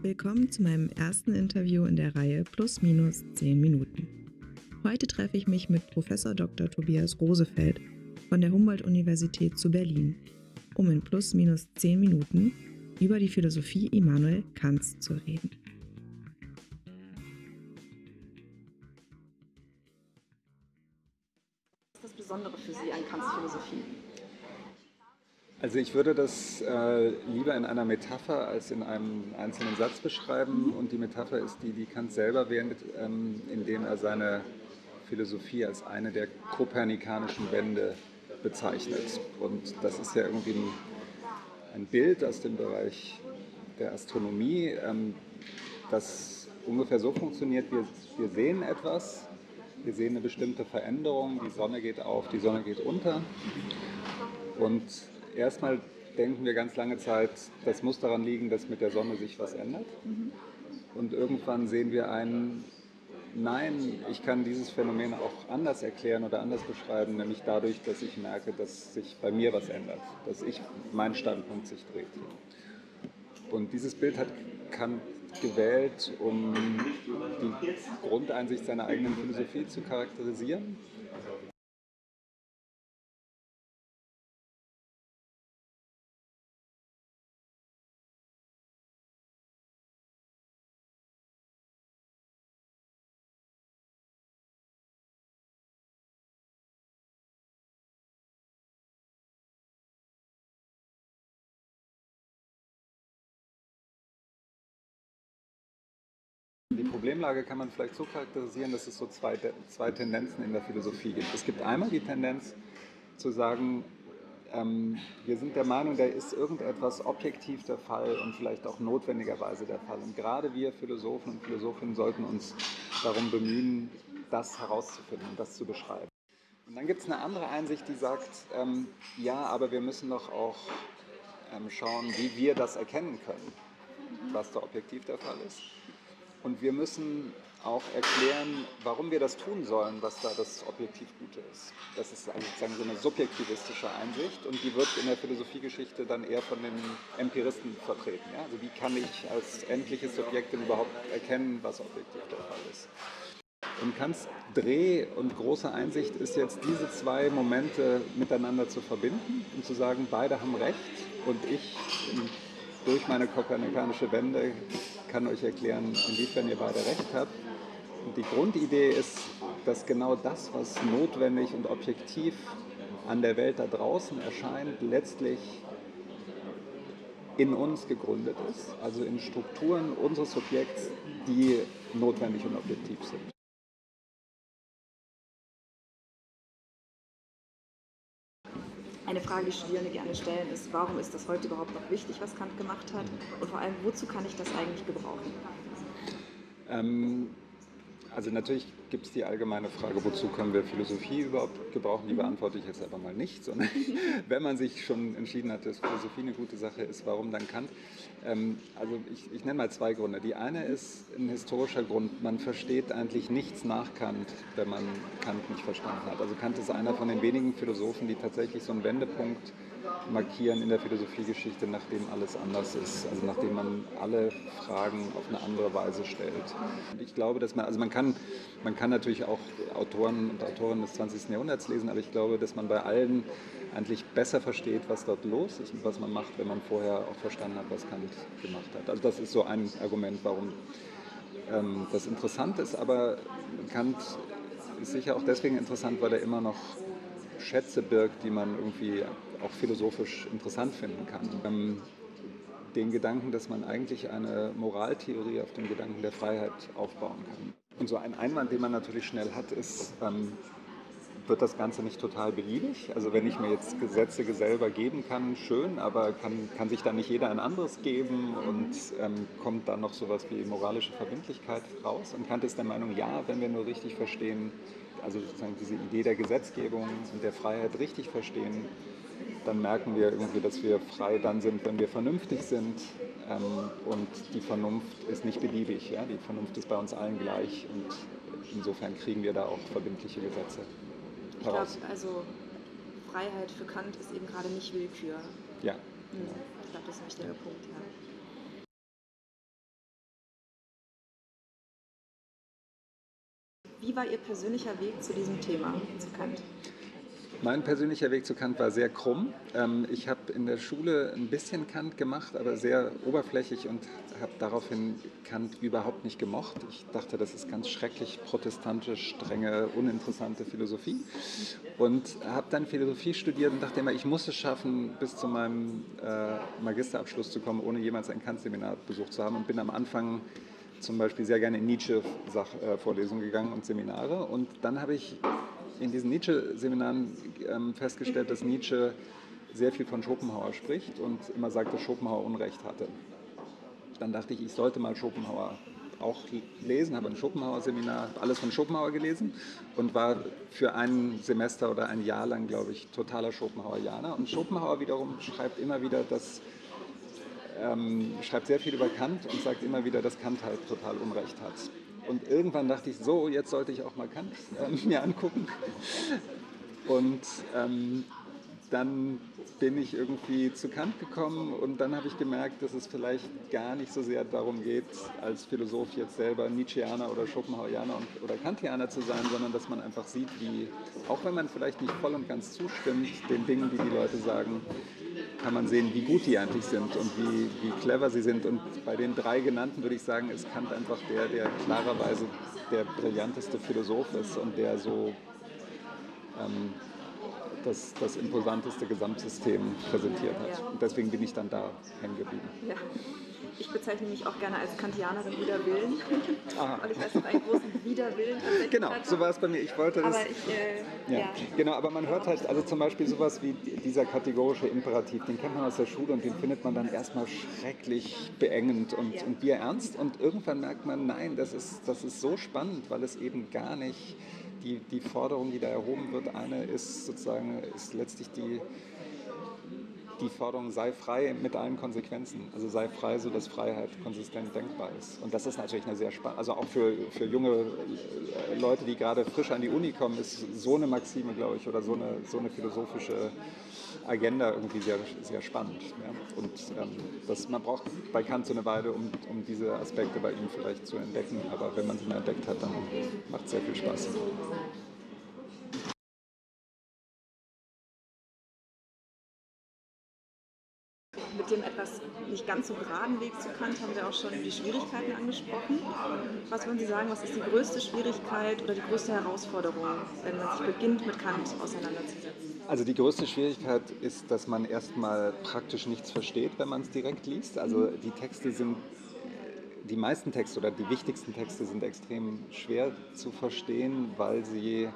Willkommen zu meinem ersten Interview in der Reihe Plus Minus 10 Minuten. Heute treffe ich mich mit Professor Dr. Tobias Rosefeld von der Humboldt-Universität zu Berlin, um in plus minus 10 Minuten über die Philosophie Immanuel Kants zu reden. Was ist das Besondere für Sie an Kants Philosophie? Also ich würde das äh, lieber in einer Metapher als in einem einzelnen Satz beschreiben. Und die Metapher ist die, die Kant selber wählt, ähm, indem er seine Philosophie als eine der kopernikanischen Wände bezeichnet. Und das ist ja irgendwie ein, ein Bild aus dem Bereich der Astronomie, ähm, das ungefähr so funktioniert, wir, wir sehen etwas, wir sehen eine bestimmte Veränderung, die Sonne geht auf, die Sonne geht unter. Und erstmal denken wir ganz lange Zeit, das muss daran liegen, dass mit der Sonne sich was ändert. Und irgendwann sehen wir ein, nein, ich kann dieses Phänomen auch anders erklären oder anders beschreiben, nämlich dadurch, dass ich merke, dass sich bei mir was ändert, dass ich, mein Standpunkt sich dreht. Und dieses Bild hat Kant gewählt, um die Grundeinsicht seiner eigenen Philosophie zu charakterisieren. Die Problemlage kann man vielleicht so charakterisieren, dass es so zwei, zwei Tendenzen in der Philosophie gibt. Es gibt einmal die Tendenz zu sagen, ähm, wir sind der Meinung, da ist irgendetwas objektiv der Fall und vielleicht auch notwendigerweise der Fall. Und gerade wir Philosophen und Philosophinnen sollten uns darum bemühen, das herauszufinden und das zu beschreiben. Und dann gibt es eine andere Einsicht, die sagt, ähm, ja, aber wir müssen doch auch ähm, schauen, wie wir das erkennen können, was da objektiv der Fall ist. Und wir müssen auch erklären, warum wir das tun sollen, was da das objektiv Gute ist. Das ist sozusagen so eine subjektivistische Einsicht und die wird in der Philosophiegeschichte dann eher von den Empiristen vertreten. Ja? Also wie kann ich als endliches Subjekt denn überhaupt erkennen, was objektiv der Fall ist? Und Kants Dreh und große Einsicht ist jetzt, diese zwei Momente miteinander zu verbinden und zu sagen, beide haben recht und ich durch meine kopernikanische Wende kann euch erklären, inwiefern ihr beide recht habt. Und die Grundidee ist, dass genau das, was notwendig und objektiv an der Welt da draußen erscheint, letztlich in uns gegründet ist, also in Strukturen unseres Subjekts, die notwendig und objektiv sind. Eine Frage, die Studierende gerne stellen, ist, warum ist das heute überhaupt noch wichtig, was Kant gemacht hat? Und vor allem, wozu kann ich das eigentlich gebrauchen? Ähm, also natürlich gibt es die allgemeine Frage, wozu können wir Philosophie überhaupt gebrauchen? Die beantworte ich jetzt aber mal nicht, sondern wenn man sich schon entschieden hat, dass Philosophie eine gute Sache ist, warum dann Kant? Ähm, also ich, ich, nenne mal zwei Gründe. Die eine ist ein historischer Grund. Man versteht eigentlich nichts nach Kant, wenn man Kant nicht verstanden hat. Also Kant ist einer von den wenigen Philosophen, die tatsächlich so einen Wendepunkt markieren in der Philosophiegeschichte, nachdem alles anders ist, also nachdem man alle Fragen auf eine andere Weise stellt. Und ich glaube, dass man, also man kann, man kann natürlich auch Autoren und Autorinnen des 20. Jahrhunderts lesen, aber ich glaube, dass man bei allen eigentlich besser versteht, was dort los ist und was man macht, wenn man vorher auch verstanden hat, was Kant gemacht hat. Also das ist so ein Argument, warum ähm, das interessant ist, aber Kant ist sicher auch deswegen interessant, weil er immer noch Schätze birgt, die man irgendwie auch philosophisch interessant finden kann. Ähm, den Gedanken, dass man eigentlich eine Moraltheorie auf dem Gedanken der Freiheit aufbauen kann. Und so ein Einwand, den man natürlich schnell hat, ist, ähm, wird das Ganze nicht total beliebig? Also wenn ich mir jetzt Gesetze selber geben kann, schön, aber kann, kann sich dann nicht jeder ein anderes geben und ähm, kommt dann noch sowas wie moralische Verbindlichkeit raus? Und Kant ist der Meinung, ja, wenn wir nur richtig verstehen, also sozusagen diese Idee der Gesetzgebung und der Freiheit richtig verstehen, dann merken wir irgendwie, dass wir frei dann sind, wenn wir vernünftig sind. Ähm, und die Vernunft ist nicht beliebig. Ja? Die Vernunft ist bei uns allen gleich. Und insofern kriegen wir da auch verbindliche Gesetze. Ich glaube, also Freiheit für Kant ist eben gerade nicht Willkür. Ja. Mhm. Ich glaube, das ist ein wichtiger ja. Punkt, ja. Wie war Ihr persönlicher Weg zu diesem Thema, zu Kant? Mein persönlicher Weg zu Kant war sehr krumm. Ähm, ich habe in der Schule ein bisschen Kant gemacht, aber sehr oberflächlich und habe daraufhin Kant überhaupt nicht gemocht. Ich dachte, das ist ganz schrecklich protestantisch, strenge, uninteressante Philosophie. Und habe dann Philosophie studiert und dachte immer, ich muss es schaffen, bis zu meinem äh, Magisterabschluss zu kommen, ohne jemals ein Kant-Seminar besucht zu haben. Und bin am Anfang zum Beispiel sehr gerne in Nietzsche-Vorlesungen gegangen und Seminare. Und dann habe ich in diesen Nietzsche-Seminaren ähm, festgestellt, dass Nietzsche sehr viel von Schopenhauer spricht und immer sagt, dass Schopenhauer Unrecht hatte. Dann dachte ich, ich sollte mal Schopenhauer auch lesen, habe ein Schopenhauer-Seminar, alles von Schopenhauer gelesen und war für ein Semester oder ein Jahr lang, glaube ich, totaler Schopenhauerianer. Und Schopenhauer wiederum schreibt immer wieder, dass ähm, schreibt sehr viel über Kant und sagt immer wieder, dass Kant halt total Unrecht hat. Und irgendwann dachte ich, so, jetzt sollte ich auch mal Kant äh, mir angucken. Und ähm, dann bin ich irgendwie zu Kant gekommen und dann habe ich gemerkt, dass es vielleicht gar nicht so sehr darum geht, als Philosoph jetzt selber Nietzscheaner oder Schopenhauerianer oder Kantianer zu sein, sondern dass man einfach sieht, wie, auch wenn man vielleicht nicht voll und ganz zustimmt den Dingen, die die Leute sagen, kann man sehen, wie gut die eigentlich sind und wie, wie clever sie sind. Und bei den drei genannten würde ich sagen, ist Kant einfach der, der klarerweise der brillanteste Philosoph ist und der so ähm, das, das imposanteste Gesamtsystem präsentiert hat. Und deswegen bin ich dann da hängen geblieben. Ja. Ich bezeichne mich auch gerne als Kantianerin wider Willen, weil ich einfach einen großen Widerwillen Genau, so war es bei mir. Ich wollte das. Aber ich, äh, ja. ja. Genau, aber man hört halt, also zum Beispiel sowas wie dieser kategorische Imperativ, den kennt man aus der Schule und den findet man dann erstmal schrecklich beengend und, Ja. und bierernst und irgendwann merkt man, nein, das ist, das ist so spannend, weil es eben gar nicht, die, die Forderung, die da erhoben wird, eine ist sozusagen, ist letztlich die, die Forderung, sei frei mit allen Konsequenzen. Also sei frei, sodass Freiheit konsistent denkbar ist. Und das ist natürlich eine sehr spannende, also auch für, für junge äh, Leute, die gerade frisch an die Uni kommen, ist so eine Maxime, glaube ich, oder so eine, so eine philosophische Agenda irgendwie sehr, sehr spannend. Ja? Und ähm, das, man braucht bei Kant so eine Weile, um, um diese Aspekte bei ihm vielleicht zu entdecken. Aber wenn man sie mal entdeckt hat, dann macht es sehr viel Spaß. Mit dem etwas nicht ganz so geraden Weg zu Kant haben wir auch schon die Schwierigkeiten angesprochen. Was würden Sie sagen, was ist die größte Schwierigkeit oder die größte Herausforderung, wenn man sich beginnt, mit Kant auseinanderzusetzen? Also die größte Schwierigkeit ist, dass man erstmal praktisch nichts versteht, wenn man es direkt liest. Also die Texte sind, die meisten Texte oder die wichtigsten Texte sind extrem schwer zu verstehen, weil sie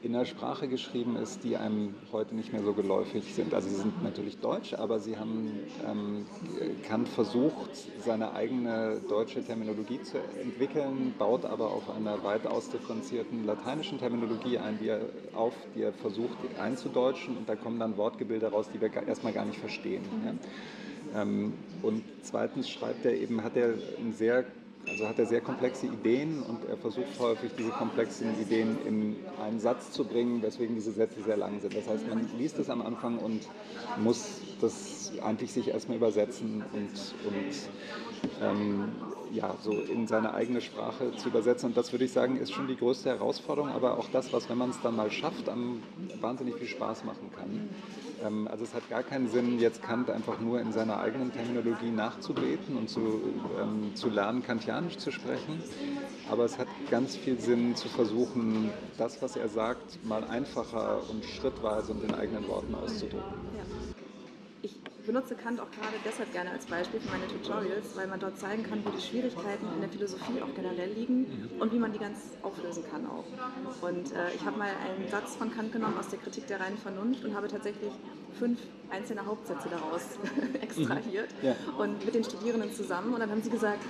in einer Sprache geschrieben ist, die einem heute nicht mehr so geläufig sind. Also sie sind natürlich deutsch, aber sie haben ähm, Kant versucht, seine eigene deutsche Terminologie zu entwickeln, baut aber auf einer weit ausdifferenzierten lateinischen Terminologie ein, die er auf, die er versucht einzudeutschen und da kommen dann Wortgebilde raus, die wir erstmal gar nicht verstehen. Ja? Ähm, und zweitens schreibt er eben, hat er ein sehr also hat er sehr komplexe Ideen und er versucht häufig, diese komplexen Ideen in einen Satz zu bringen, weswegen diese Sätze sehr lang sind. Das heißt, man liest es am Anfang und muss das eigentlich sich erstmal übersetzen und, und ähm, ja, so in seine eigene Sprache zu übersetzen. Und das würde ich sagen, ist schon die größte Herausforderung, aber auch das, was, wenn man es dann mal schafft, am wahnsinnig viel Spaß machen kann. Ähm, Also es hat gar keinen Sinn, jetzt Kant einfach nur in seiner eigenen Terminologie nachzubeten und zu, ähm, zu lernen, kantianisch zu sprechen. Aber es hat ganz viel Sinn zu versuchen, das, was er sagt, mal einfacher und schrittweise und in eigenen Worten auszudrücken. Ja. Ich benutze Kant auch gerade deshalb gerne als Beispiel für meine Tutorials, weil man dort zeigen kann, wo die Schwierigkeiten in der Philosophie auch generell liegen und wie man die ganz auflösen kann auch. Und äh, ich habe mal einen Satz von Kant genommen aus der Kritik der reinen Vernunft und habe tatsächlich fünf einzelne Hauptsätze daraus extrahiert Ja. und mit den Studierenden zusammen und dann haben sie gesagt,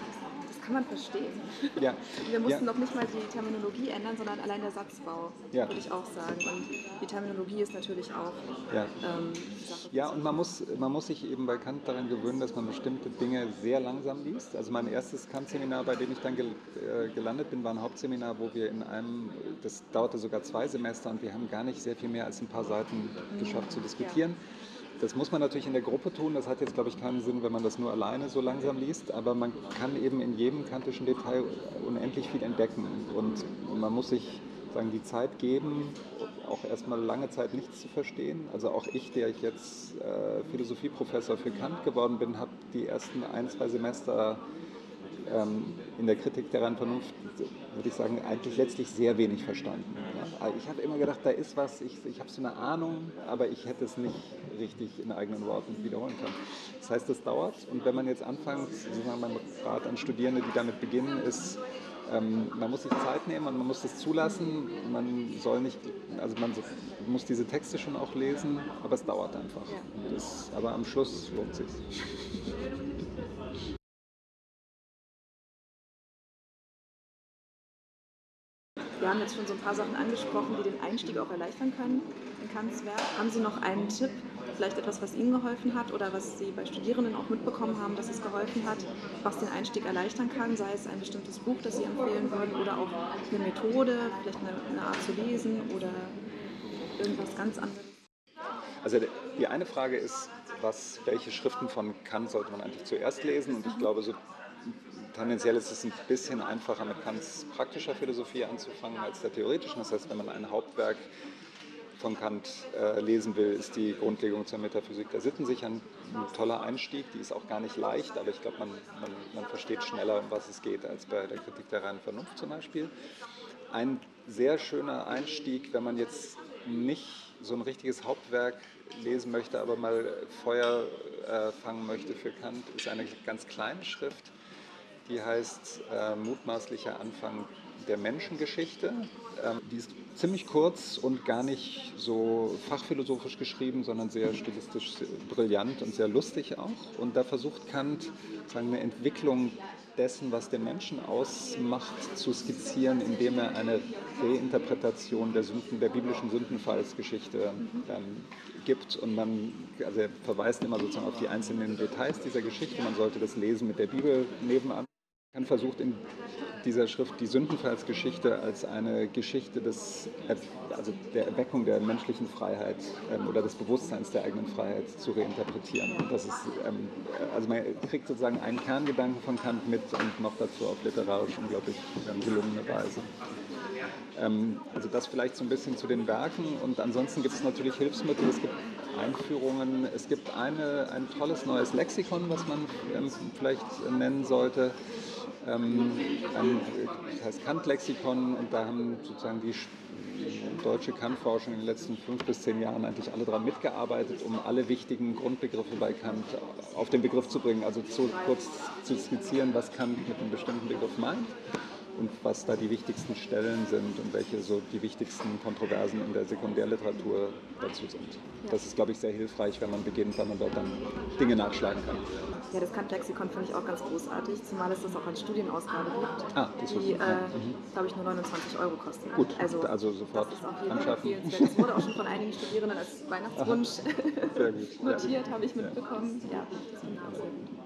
kann man verstehen. Ja, Wir mussten ja. noch nicht mal die Terminologie ändern, sondern allein der Satzbau, Ja. würde ich auch sagen. Und die Terminologie ist natürlich auch Ja. ähm, Sache. Ja, und man muss, man muss sich eben bei Kant daran gewöhnen, dass man bestimmte Dinge sehr langsam liest. Also mein erstes Kant-Seminar, bei dem ich dann gel äh, gelandet bin, war ein Hauptseminar, wo wir in einem, das dauerte sogar zwei Semester und wir haben gar nicht sehr viel mehr als ein paar Seiten geschafft zu diskutieren. Das muss man natürlich in der Gruppe tun. Das hat jetzt, glaube ich, keinen Sinn, wenn man das nur alleine so langsam liest. Aber man kann eben in jedem kantischen Detail unendlich viel entdecken. Und man muss sich sagen, die Zeit geben, auch erstmal lange Zeit nichts zu verstehen. Also auch ich, der ich jetzt äh, Philosophieprofessor für Kant geworden bin, habe die ersten ein, zwei Semester ähm, in der Kritik der Vernunft, würde ich sagen, eigentlich letztlich sehr wenig verstanden. Ja. Ich habe immer gedacht, da ist was, ich, ich habe so eine Ahnung, aber ich hätte es nicht richtig in eigenen Worten wiederholen können. Das heißt, das dauert und wenn man jetzt anfängt, sozusagen mein Rat an Studierende, die damit beginnen, ist, ähm, man muss sich Zeit nehmen und man muss das zulassen. Man soll nicht, also man muss diese Texte schon auch lesen, aber es dauert einfach. Das, aber am Schluss lohnt es Wir haben jetzt schon so ein paar Sachen angesprochen, die den Einstieg auch erleichtern können in Kants Werk. Haben Sie noch einen Tipp, vielleicht etwas, was Ihnen geholfen hat oder was Sie bei Studierenden auch mitbekommen haben, dass es geholfen hat, was den Einstieg erleichtern kann, sei es ein bestimmtes Buch, das Sie empfehlen würden oder auch eine Methode, vielleicht eine, eine Art zu lesen oder irgendwas ganz anderes? Also die eine Frage ist, was, welche Schriften von Kant sollte man eigentlich zuerst lesen? Und ich mhm. glaube, so tendenziell ist es ein bisschen einfacher mit Kants praktischer Philosophie anzufangen als der theoretischen. Das heißt, wenn man ein Hauptwerk von Kant äh, lesen will, ist die Grundlegung zur Metaphysik der Sitten sicher ein, ein, toller Einstieg. Die ist auch gar nicht leicht, aber ich glaube, man, man, man, versteht schneller, um was es geht, als bei der Kritik der reinen Vernunft zum Beispiel. Ein sehr schöner Einstieg, wenn man jetzt nicht so ein richtiges Hauptwerk lesen möchte, aber mal Feuer äh, fangen möchte für Kant, ist eine ganz kleine Schrift, die heißt äh, Mutmaßlicher Anfang der Menschengeschichte. Ähm, die ist ziemlich kurz und gar nicht so fachphilosophisch geschrieben, sondern sehr stilistisch brillant und sehr lustig auch. Und da versucht Kant sagen, eine Entwicklung dessen, was den Menschen ausmacht, zu skizzieren, indem er eine Reinterpretation der, Sünden, der biblischen Sündenfallsgeschichte ähm, gibt. Und man also er verweist immer sozusagen auf die einzelnen Details dieser Geschichte. Man sollte das lesen mit der Bibel nebenan. Kant versucht in dieser Schrift die Sündenfallsgeschichte als eine Geschichte des, also der Erweckung der menschlichen Freiheit ähm, oder des Bewusstseins der eigenen Freiheit zu reinterpretieren. Und das ist, ähm, also man kriegt sozusagen einen Kerngedanken von Kant mit und noch dazu auf literarisch unglaublich ähm, gelungene Weise. Ähm, also das vielleicht so ein bisschen zu den Werken und ansonsten gibt es natürlich Hilfsmittel, es gibt Einführungen, es gibt eine, ein tolles neues Lexikon, was man ähm, vielleicht nennen sollte ähm, das heißt Kant-Lexikon und da haben sozusagen die deutsche Kant-Forschung in den letzten fünf bis zehn Jahren eigentlich alle daran mitgearbeitet, um alle wichtigen Grundbegriffe bei Kant auf den Begriff zu bringen, also zu, kurz zu skizzieren, was Kant mit einem bestimmten Begriff meint und was da die wichtigsten Stellen sind und welche so die wichtigsten Kontroversen in der Sekundärliteratur dazu sind. Das ist, glaube ich, sehr hilfreich, wenn man beginnt, weil man dort dann Dinge nachschlagen kann. Ja, das Kant-Lexikon finde ich auch ganz großartig, zumal es das auch als Studienausgabe gibt, ah, die, äh, mhm. glaube ich, nur 29 Euro kostet. Gut, also, also sofort das ist jeden anschaffen. Das wurde auch schon von einigen Studierenden als Weihnachtswunsch notiert, ja. habe ich mitbekommen. Ja, das finde ich auch sehr gut.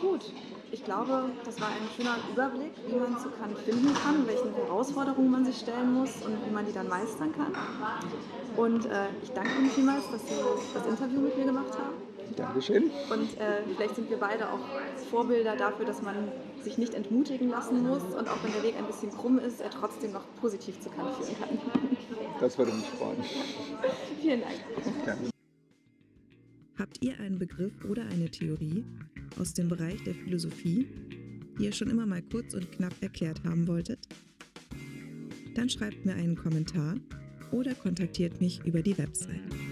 Gut, ich glaube, das war ein schöner Überblick, wie man zu Kant finden kann, welchen Herausforderungen man sich stellen muss und wie man die dann meistern kann. Und äh, ich danke Ihnen vielmals, dass Sie das Interview mit mir gemacht haben. Dankeschön. Und äh, vielleicht sind wir beide auch Vorbilder dafür, dass man sich nicht entmutigen lassen muss und auch wenn der Weg ein bisschen krumm ist, er trotzdem noch positiv zu Kant führen kann. Das würde mich freuen. Vielen Dank. Gerne. Habt ihr einen Begriff oder eine Theorie aus dem Bereich der Philosophie, die ihr schon immer mal kurz und knapp erklärt haben wolltet? Dann schreibt mir einen Kommentar oder kontaktiert mich über die Website.